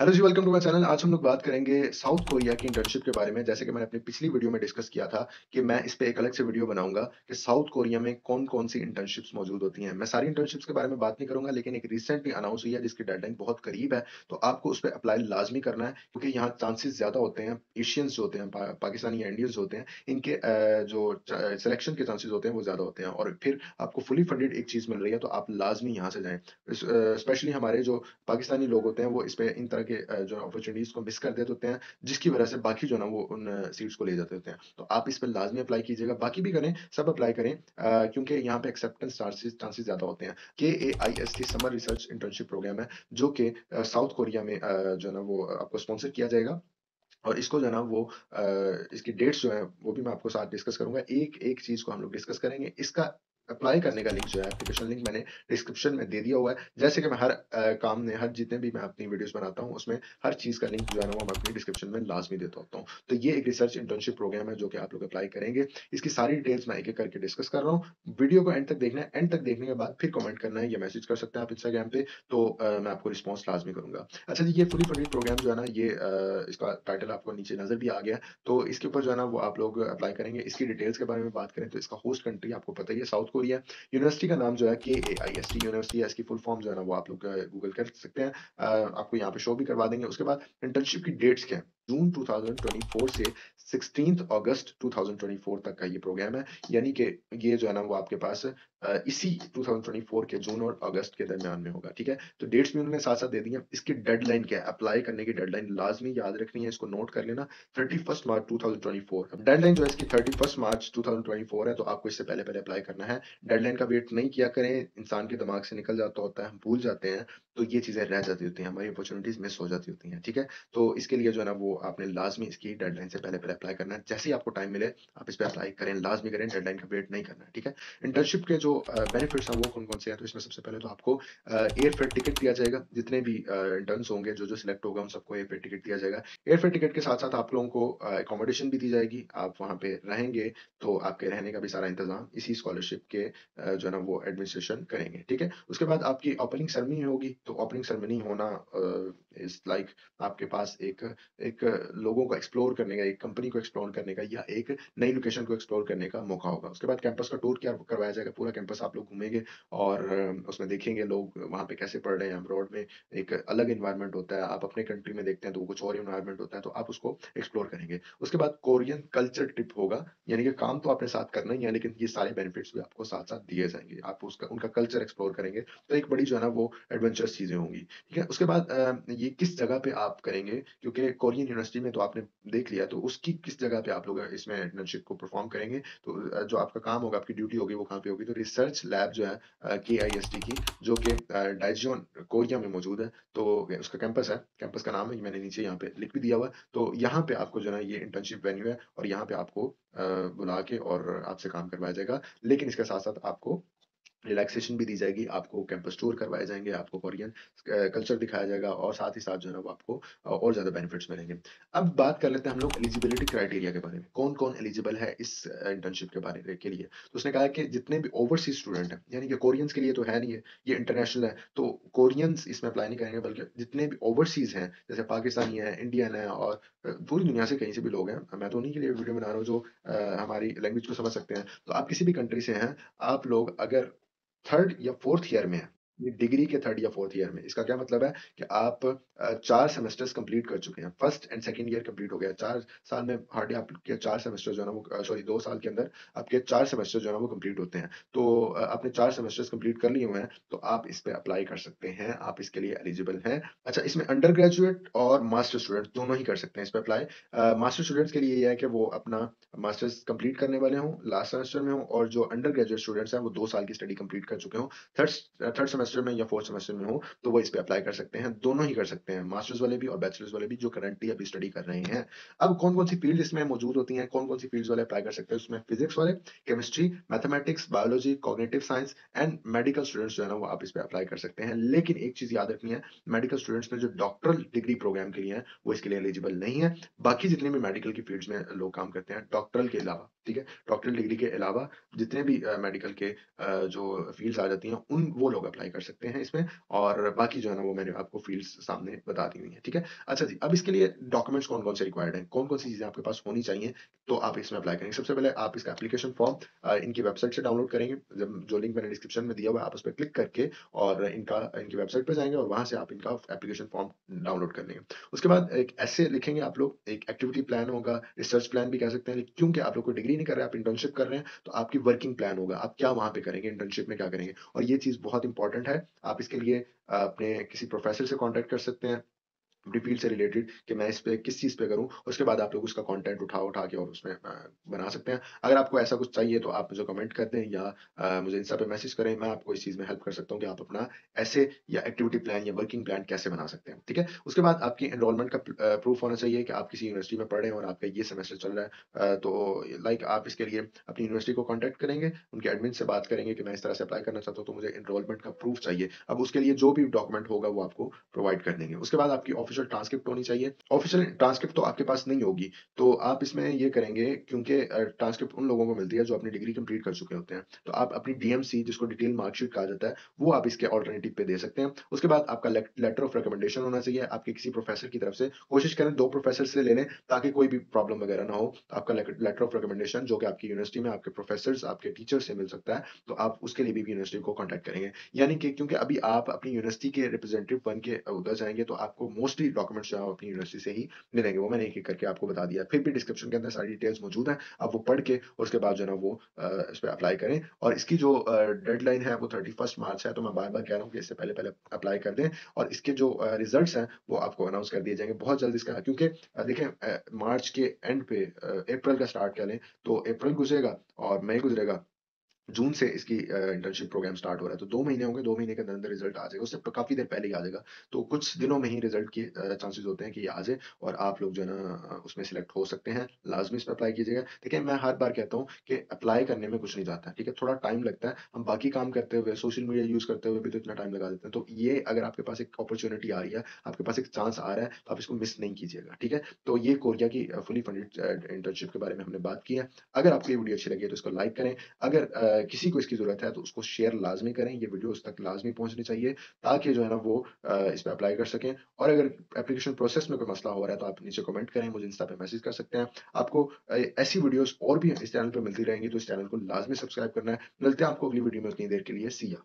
Hello जी, welcome to my channel. आज हम लोग बात करेंगे साउथ कोरिया की इंटर्नशिप के बारे में। जैसे कि मैंने अपनी पिछली वीडियो में डिस्कस किया था कि मैं इस पे एक अलग से वीडियो बनाऊँगा कि साउथ कोरिया में कौन-कौन सी इंटर्नशिप्स मौजूद होती हैं। मैं सारी इंटर्नशिप्स के बारे में बात नहीं करूँगा लेकिन एक रिसेंटली अनाउंस हुई है जिसकी डेडलाइन बहुत करीब है, तो आपको उस पर अप्लाई लाज़मी करना है क्योंकि यहाँ चांसेस ज़्यादा होते हैं, एशियंस होते हैं, पा पाकिस्तानी या इंडियंस होते हैं, इनके जो सिलेक्शन के चांसेज होते हैं वो ज़्यादा होते हैं और फिर आपको फुली फंडेड एक चीज़ मिल रही है, तो आप लाज़मी यहाँ से जाएँ। स्पेशली हमारे जो पाकिस्तानी लोग होते हैं, वो इस पर इन तरह के जो अपॉर्चुनिटीज़ को मिस कर देते होते हैं, जिसकी वजह से बाकी जो ना वो उन सीट्स को ले जाते होते हैं। तो आप इस पे लाज़मी अप्लाई कीजिएगा, बाकी भी करें, सब अप्लाई करें क्योंकि यहाँ पे एक्सेप्टेंस चांसेस चांसेस ज़्यादा होते हैं। KAIST summer research internship program है, जो कि साउथ कोरिया में जो है ना वो आपको स्पॉन्सर किया जाएगा और इसको जो है ना वो इसकी डेट्स जो हैं, वो भी मैं आपको साथ डिस्कस करूँगा। एक-एक चीज़ को हम लोग डिस्कस करेंगे। इसका अप्लाई करने का लिंक जो है, एप्लीकेशन लिंक मैंने डिस्क्रिप्शन में दे दिया हुआ है। जैसे कि मैं हर अ, काम में, हर जितने भी मैं अपनी वीडियोज़ बनाता हूँ, उसमें हर चीज़ का लिंक जो है ना, वो मैं अपनी डिस्क्रिप्शन में लाज़मी देता होता हूँ। तो ये एक रिसर्च इंटर्नशिप प्रोग्राम है, जो कि आप लोग अप्लाई करेंगे। इसकी सारी डिटेल्स मैं एक-एक करके डिस्कस कर रहा हूँ। वीडियो को एंड तक देखना है, एंड तक देखने के बाद फिर कमेंट करना है या मैसेज कर सकते हैं आप इंस्टाग्राम पे, तो अ, मैं आपको रिस्पॉन्स लाज़मी करूँगा। अच्छा जी, ये फुली फंडेड प्रोग्राम जो है ना, ये इसका टाइटल आपको नीचे नज़र भी आ गया तो इसके ऊपर जो है ना, वो आप लोग अप्लाई करेंगे। इसकी डिटेल्स के बारे में बात करें, तो इसका होस्ट कंट्री आपको पता ही है, साउथ कोरिया यूनिवर्सिटी का नाम जो है केएआईएसटी यूनिवर्सिटी है, इसकी फुल फॉर्म जो है ना, वो आप लोग गूगल कर सकते हैं। आपको यहाँ पे शो भी करवा देंगे। उसके बाद इंटर्नशिप की डेट्स क्या हैं? जून 2024 से 16th अगस्त 2024 तक का ये प्रोग्राम है, यानी कि ये जो है ना, वो आपके पास इसी 2024 के जून और अगस्त के दरमियान में होगा, ठीक है? तो डेट्स भी उन्होंने साथ-साथ दे दी हैं। इसकी डेडलाइन क्या है? अप्लाई करने की डेडलाइन लाज़मी याद रखनी है, इसको नोट कर लेना, 31st मार्च 2024 अब डेडलाइन जो है इसकी 31st मार्च 2024 है, तो आपको इससे पहले-पहले अप्लाई करना है। डेडलाइन का वेट नहीं किया करें, इंसान के दिमाग से निकल जाता होता है, हम भूल जाते हैं, तो ये चीज़ें रह जाती होती हैं, हमारी अपॉर्चुनिटीज़ मिस हो जाती होती हैं, ठीक है? तो इसके लिए जो है ना, वो आपने लाज़मी इसकी डेडलाइन से पहले-पहले अप्लाई करना है। जैसे ही आपको टाइम मिले, आप इस पे अप्लाई करें, लाज़मी करें, डेडलाइन का वेट नहीं करना है, ठीक है? इंटर्नशिप के जो बेनिफिट्स हैं, वो कौन-कौन से हैं? तो इसमें सबसे पहले तो आपको अ, एयर फेयर टिकट दिया जाएगा। जितने भी इंटर्न्स होंगे, जो-जो सिलेक्ट होगा, उन सबको एयर फेयर टिकट दिया जाएगा। एयर फेयर टिकट के साथ-साथ आप लोगों को अकोमोडेशन भी दी जाएगी। आप वहाँ पे रहेंगे, तो आपके रहने का भी सारा इंतज़ाम इसी स्कॉलरशिप के जो है ना, वो एडमिनिस्ट्रेशन करेंगे, ठीक है? उसके बाद आपकी ओपनिंग सेरेमनी होगी, तो ओपनिंग सेरेमनी होना इज़ लाइक आपके पास एक एक लोगों को एक्सप्लोर करने का, एक कंपनी को एक्सप्लोर करने का या एक नई लोकेशन को एक्सप्लोर करने का मौका होगा। उसके बाद कैंपस का टूर क्या करवाया जाएगा, पूरा कैंपस आप लोग घूमेंगे और उसमें देखेंगे लोग वहाँ पे कैसे पढ़ रहे हैं। अब्रॉड में एक अलग इन्वायरमेंट होता है, आप अपने कंट्री में देखते हैं, तो कुछ और एनवायरनमेंट होता है, तो आप उसको एक्सप्लोर करेंगे। उसके बाद कोरियन कल्चर ट्रिप होगा, यानी कि काम तो आपने साथ करना ही है, लेकिन ये सारे बेनिफिट्स भी आपको साथ-साथ दिए जाएँगे। आप उसका उनका कल्चर एक्सप्लोर करेंगे, तो एक बड़ी जो है ना, वो एडवेंचरस चीज़ें होंगी, ठीक है? उसके बाद ये किस जगह पे आप करेंगे, क्योंकि कोरियन यूनिवर्सिटी में तो आपने देख लिया, तो उसकी किस जगह पे आप लोग इसमें इंटर्नशिप को परफॉर्म करेंगे, तो जो आपका काम होगा, आपकी ड्यूटी होगी, वो कहाँ पे होगी? तो रिसर्च लैब जो है अ, केआईएसटी की, जो कि दाएजोन कोरिया में मौजूद है, तो उसका कैंपस है, कैंपस का नाम है, मैंने नीचे यहाँ पे लिख भी दिया हुआ। तो यहाँ पे आपको जो है ये इंटर्नशिप वेन्यू है और यहाँ पे आपको बुला के और आपसे काम करवाया जाएगा। लेकिन इसके साथ-साथ आपको रिलैक्सेशन भी दी जाएगी, आपको कैंपस टूर करवाए जाएँगे आपको कोरियन कल्चर दिखाया जाएगा और साथ ही साथ जो है वो आपको और ज़्यादा बेनिफिट्स मिलेंगे। अब बात कर लेते हैं हम लोग एलिजिबिलिटी क्राइटेरिया के बारे में। कौन-कौन एलिजिबल है इस इंटर्नशिप के बारे के लिए? तो उसने कहा कि जितने भी ओवरसीज़ स्टूडेंट हैं, यानी कि कोरियंस के लिए तो है नहीं है, ये इंटरनेशनल है, तो कोरियंस इसमें अप्लाई नहीं करेंगे, बल्कि जितने भी ओवरसीज़ हैं, जैसे पाकिस्तानी हैं, इंडियन हैं और पूरी दुनिया से कहीं से भी लोग हैं, मैं तो उन्हीं के लिए वीडियो बना रहा हूँ, जो हमारी लैंग्वेज को समझ सकते हैं। तो आप किसी भी कंट्री से हैं, आप लोग अगर 3rd या फोर्थ ईयर में। हैं, डिग्री के थर्ड या फोर्थ ईयर में, इसका क्या मतलब है कि आप चार सेमेस्टर्स कंप्लीट कर चुके हैं। First and 2nd year complete हो गया चार साल में हार्डली आपके 4 सेमेस्टर जो है ना वो सॉरी 2 साल के अंदर आपके 4 सेमेस्टर जो है ना वो कंप्लीट होते हैं। तो आपने चार सेमेस्टर्स कंप्लीट कर लिए हुए हैं, तो आप इस पर अप्लाई कर सकते हैं, आप इसके लिए एलिजिबल हैं। अच्छा, इसमें अंडर ग्रेजुएट और मास्टर स्टूडेंट दोनों ही कर सकते हैं इस पर अप्लाई। मास्टर स्टूडेंट्स के लिए ये है कि वो अपना मास्टर्स कंप्लीट करने वाले हों, लास्ट सेमेस्टर में हों और जो अंडर ग्रेजुएट स्टूडेंट्स हैं, वो दो साल की स्टडी कंप्लीट कर चुके हों। 3rd स 3rd सेमेस्टर में या फोर्थ सेमेस्टर में हो, तो वो इस पर अप्लाई कर सकते हैं। दोनों ही कर सकते हैं, मास्टर्स वाले भी और बैचलर्स वाले भी, जो करंटली अभी स्टडी कर रहे हैं। अब कौन-कौन सी फ़ील्ड इसमें मौजूद होती हैं, कौन-कौन सी फील्ड्स वाले अप्लाई कर सकते हैं, उसमें फिजिक्स वाले, chemistry, mathematics, biology, cognitive science and medical students जो है ना, वो आप इस पर अप्लाई कर सकते हैं। लेकिन एक चीज़ याद रखनी है, मेडिकल स्टूडेंट्स में जो डॉक्टरल डिग्री प्रोग्राम के लिए हैं, वो इसके लिए एलिजिबल नहीं है। बाकी जितने भी मेडिकल की फ़ील्ड में लोग काम करते हैं, डॉक्टरल के अलावा, ठीक है? डॉक्टरल डिग्री के अलावा जितने भी मेडिकल के जो फील्ड्स आ जाती हैं, उन वो लोग अप्लाई कर सकते हैं इसमें, और बाकी जो है ना, वो मैंने आपको फील्ड्स सामने बता दी हुई है, ठीक है? अच्छा जी, अब इसके लिए डॉक्यूमेंट्स कौन कौन से रिक्वायर्ड हैं? कौन कौन सी चीज़ें आपके पास होनी चाहिए तो आप इसमें अप्लाई करेंगे। सबसे पहले आप इसका एप्लीकेशन फॉर्म इनकी वेबसाइट से डाउनलोड करेंगे। जब जो लिंक मैंने डिस्क्रिप्शन में दिया हुआ है, आप उस पर क्लिक करके और इनका, इनकी वेबसाइट पर जाएँगे और वहाँ से आप इनका एप्लीकेशन फॉर्म डाउनलोड कर लेंगे। उसके बाद एक ऐसे लिखेंगे आप लोग, एक एक्टिविटी प्लान होगा रिसर्च प्लान भी कह सकते हैं क्योंकि आप लोग को डिग्री नहीं कर रहे, आप इंटर्नशिप कर रहे हैं तो आपकी वर्किंग प्लान होगा। आप क्या वहाँ पे करेंगे इंटर्नशिप में क्या करेंगे? और ये चीज़ बहुत इंपॉर्टेंट है आप इसके लिए अपने किसी प्रोफेसर से कॉन्टेक्ट कर सकते हैं। अपनी से रिलेटेड कि मैं इस पर किस चीज़ पे करूँ उसके बाद आप लोग उसका कंटेंट उठा उठा के और उसमें बना सकते हैं। अगर आपको ऐसा कुछ चाहिए तो आप मुझे कमेंट कर दें या आ, मुझे इंस्टा पे मैसेज करें मैं आपको इस चीज़ में हेल्प कर सकता हूँ कि आप अपना ऐसे या एक्टिविटी प्लान या वर्किंग प्लान कैसे बना सकते हैं ठीक है? उसके बाद आपकी एनरोलमेंट का प्रूफ होना चाहिए कि आप किसी यूनिवर्सिटी में पढ़ रहे हैं और आपका ये सेमेस्टर चल रहा है। तो लाइक आप इसके लिए अपनी यूनिवर्सिटी को कॉन्टैक्ट करेंगे उनके एडमिन से बात करेंगे कि मैं इस तरह से अप्लाई करना चाहता हूँ तो मुझे एनरोलमेंट का प्रूफ चाहिए। अब उसके लिए जो भी डॉक्यूमेंट होगा वो आपको प्रोवाइड कर देंगे। उसके बाद आपकी ऑफिशियल ट्रांसक्रिप्ट होनी चाहिए। ऑफिशियल ट्रांसक्रिप्ट तो आपके पास नहीं होगी। तो आप इसमें ये करेंगे, क्योंकि ट्रांसक्रिप्ट उन लोगों को मिलती है जो अपनी डिग्री कंप्लीट कर चुके होते हैं। तो आप अपनी डीएमसी जिसको डिटेल मार्कशीट कहा जाता है, वो आप इसके ऑल्टरनेटिव पे दे सकते हैं। उसके बाद आपका लेटर ऑफ़ रिकमेंडेशन होना चाहिए आपके किसी प्रोफेसर की तरफ़ से। कोशिश करें दो प्रोफेसर से लेने, ताकि कोई भी प्रॉब्लम वगैरह ना हो। आपका लेटर ऑफ़ रिकमेंडेशन जो कि आपकी यूनिवर्सिटी में आपके प्रोफेसर आपके टीचर से मिल सकता है तो आप उसके लिए भी यूनिवर्सिटी को कॉन्टेक्ट करेंगे। यानी कि, क्योंकि अभी आप अपनी यूनिवर्सिटी के रिप्रेजेंटेटिव बन के उधर जाएँगे तो आपको मोस्टली डॉक्यूमेंट्स जो है अपनी यूनिवर्सिटी से ही मिलेंगे। वो मैंने एक एक करके आपको बता दिया। फिर भी डिस्क्रिप्शन के अंदर सारी डिटेल्स मौजूद है। आप वो पढ़ के उसके बाद जो है वो इस पर अप्लाई करें। और इसकी जो डेडलाइन है वो थर्टी मार्च है तो मैं बार बार कह रहा हूँ कि इससे पहले पहले अप्लाई कर दें। और इसके जो रिज़ल्ट हैं, वो आपको अनाउंस कर दिए जाएँगे बहुत जल्द इसका। क्योंकि देखें मार्च के एंड पे अप्रैल का स्टार्ट करें तो अप्रैल गुजरेगा और मई गुजरेगा। जून से इसकी इंटर्नशिप प्रोग्राम स्टार्ट हो रहा है। तो दो महीने होंगे, दो महीने के अंदर अंदर रिज़ल्ट आ जाएगा। उससे काफ़ी देर पहले ही आ जाएगा। तो कुछ दिनों में ही रिज़ल्ट के चांसेस होते हैं कि ये आ जाए और आप लोग जो है ना उसमें सिलेक्ट हो सकते हैं। लाजमी इस पर अप्लाई कीजिएगा। देखिए, मैं हर बार कहता हूँ कि अप्लाई करने में कुछ नहीं जाता ठीक है? थोड़ा टाइम लगता है। हम बाकी काम करते हुए सोशल मीडिया यूज़ करते हुए भी तो इतना टाइम लगा देते हैं। तो ये अगर आपके पास एक अपॉर्चुनिटी आ रही है, आपके पास एक चांस आ रहा है तो आप इसको मिस नहीं कीजिएगा, ठीक है? तो ये कोरिया की फुली फंडेड इंटर्नशिप के बारे में हमने बात की है। अगर आपको ये वीडियो अच्छी लगी है तो इसको लाइक करें। अगर किसी को इसकी ज़रूरत है तो उसको शेयर लाजमी करें। ये वीडियो उस तक लाजमी पहुंचनी चाहिए ताकि जो है ना वो इस पर अप्लाई कर सकें। और अगर एप्लीकेशन प्रोसेस में कोई मसला हो रहा है तो आप नीचे कमेंट करें, मुझे इंस्टा पर मैसेज कर सकते हैं। आपको ऐसी वीडियोज़ और भी इस चैनल पर मिलती रहेंगी तो इस चैनल को लाजमी सब्सक्राइब करना है। मिलते हैं आपको अगली वीडियो में, उतनी देर के लिए। सिया